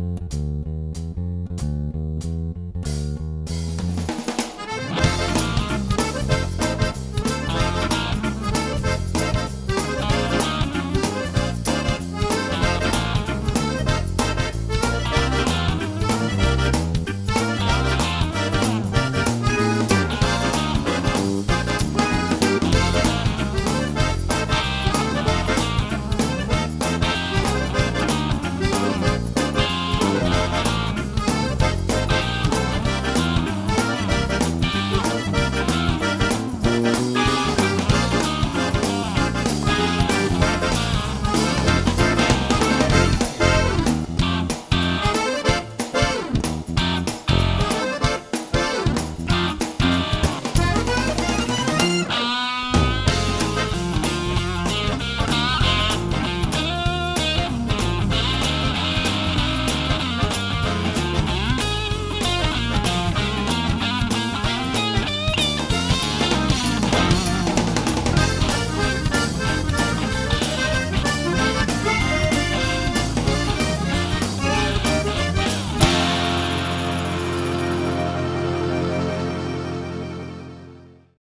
Música